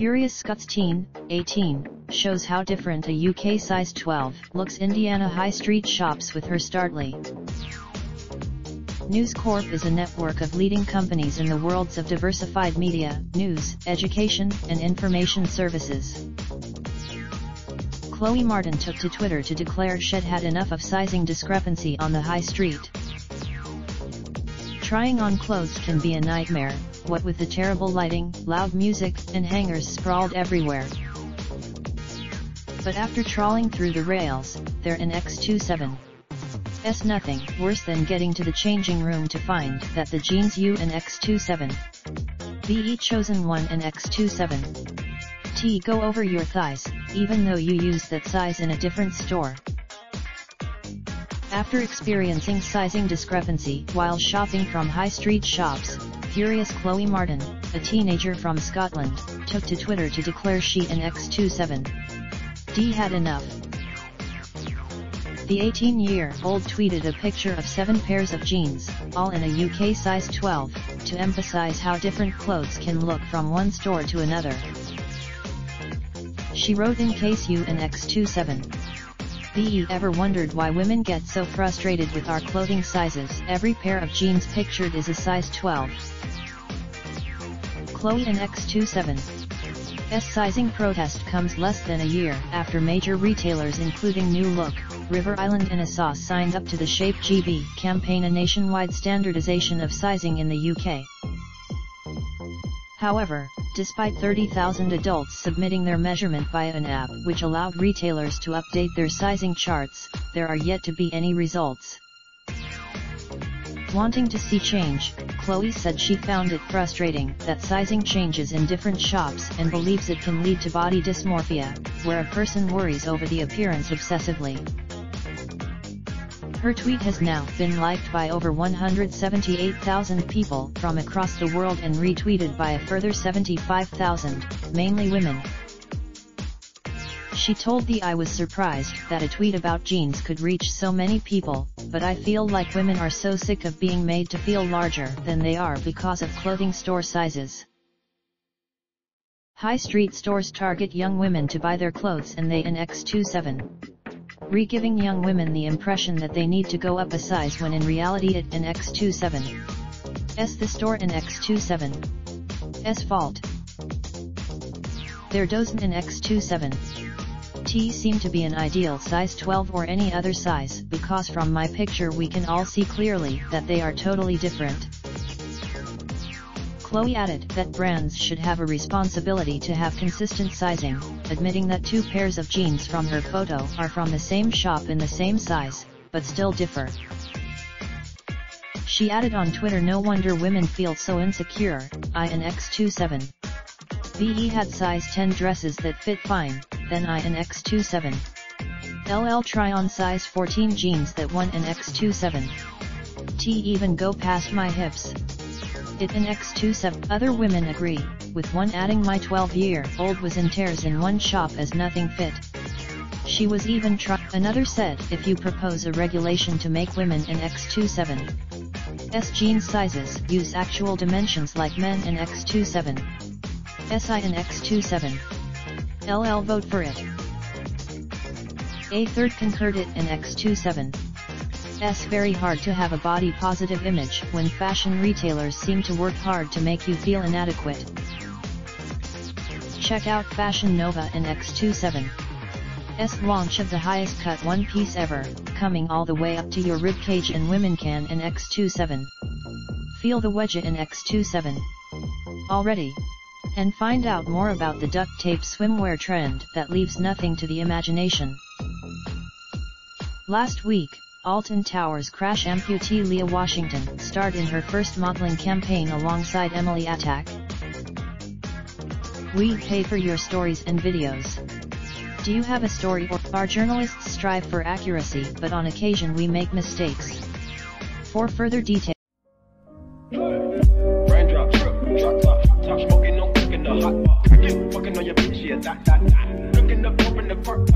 Furious Scots Teen, 18, shows how different a UK size 12 looks Indiana high street shops with her Startly. News Corp is a network of leading companies in the worlds of diversified media, news, education, and information services. Chloe Martin took to Twitter to declare she'd had enough of sizing discrepancy on the high street. Trying on clothes can be a nightmare, what with the terrible lighting, loud music, and hangers sprawled everywhere. But after trawling through the rails, they're in X27. S nothing worse than getting to the changing room to find that the jeans U and X27. BE chosen 1 and X27. T go over your thighs, even though you use that size in a different store. After experiencing sizing discrepancy while shopping from high street shops, furious Chloe Martin, a teenager from Scotland, took to Twitter to declare she and X27 D had enough. The 18-year-old tweeted a picture of seven pairs of jeans, all in a UK size 12, to emphasize how different clothes can look from one store to another. She wrote in case you and X27 BE ever wondered why women get so frustrated with our clothing sizes? Every pair of jeans pictured is a size 12. Chloe and X27. S sizing protest comes less than a year after major retailers including New Look, River Island and ASOS signed up to the Shape GB campaign a nationwide standardization of sizing in the UK. However, despite 30,000 adults submitting their measurement via an app which allowed retailers to update their sizing charts, there are yet to be any results. Wanting to see change, Chloe said she found it frustrating that sizing changes in different shops and believes it can lead to body dysmorphia, where a person worries over the appearance obsessively. Her tweet has now been liked by over 178,000 people from across the world and retweeted by a further 75,000, mainly women. She told the I was surprised that a tweet about jeans could reach so many people, but I feel like women are so sick of being made to feel larger than they are because of clothing store sizes. High street stores target young women to buy their clothes and they in X27. Re-giving young women the impression that they need to go up a size when in reality it an X27. S the store an X27. S fault. There doesn't an X27. T seem to be an ideal size 12 or any other size because from my picture we can all see clearly that they are totally different. Chloe added that brands should have a responsibility to have consistent sizing, admitting that two pairs of jeans from her photo are from the same shop in the same size, but still differ. She added on Twitter no wonder women feel so insecure, I an X27. VE had size 10 dresses that fit fine, then I an X27. LL try on size 14 jeans that won an X27. T even go past my hips. It an X27. Other women agree, with one adding my 12-year-old was in tears in one shop as nothing fit. She was even try. Another said, if you propose a regulation to make women an X27. S jeans sizes use actual dimensions like men in X27. SI in X27. LL vote for it. A third concurred it in X27. S very hard to have a body positive image when fashion retailers seem to work hard to make you feel inadequate. Check out Fashion Nova and X27. S launch of the highest cut one piece ever, coming all the way up to your ribcage and women can in X27. Feel the wedge in X27. Already. And find out more about the duct tape swimwear trend that leaves nothing to the imagination. Last week, Alton Towers crash amputee Leah Washington starred in her first modeling campaign alongside Emily Atack. We pay for your stories and videos. Do you have a story or our journalists strive for accuracy but on occasion we make mistakes? For further details. Looking up, open the park.